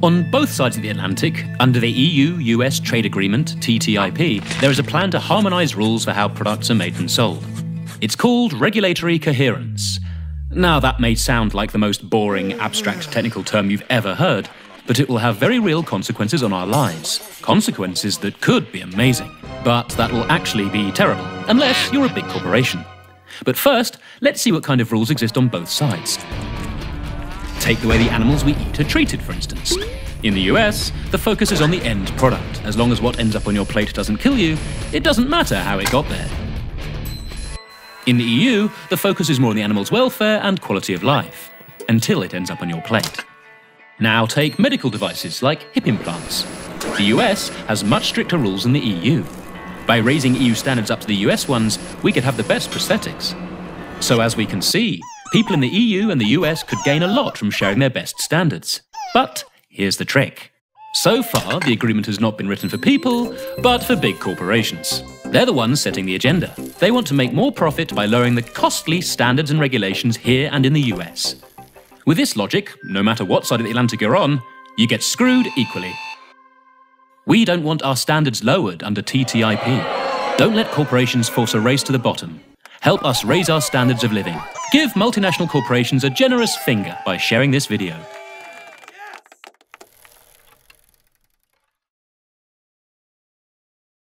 On both sides of the Atlantic, under the EU US trade agreement, TTIP, there is a plan to harmonise rules for how products are made and sold. It's called regulatory coherence. Now, that may sound like the most boring, abstract technical term you've ever heard, but it will have very real consequences on our lives. Consequences that could be amazing, but that will actually be terrible, unless you're a big corporation. But first, let's see what kind of rules exist on both sides. Take the way the animals we eat are treated, for instance. In the US, the focus is on the end product. As long as what ends up on your plate doesn't kill you, it doesn't matter how it got there. In the EU, the focus is more on the animal's welfare and quality of life, until it ends up on your plate. Now take medical devices like hip implants. The US has much stricter rules than the EU. By raising EU standards up to the US ones, we could have the best prosthetics. So as we can see, people in the EU and the US could gain a lot from sharing their best standards. But here's the trick. So far, the agreement has not been written for people, but for big corporations. They're the ones setting the agenda. They want to make more profit by lowering the costly standards and regulations here and in the US. With this logic, no matter what side of the Atlantic you're on, you get screwed equally. We don't want our standards lowered under TTIP. Don't let corporations force a race to the bottom. Help us raise our standards of living. Give multinational corporations a generous finger by sharing this video.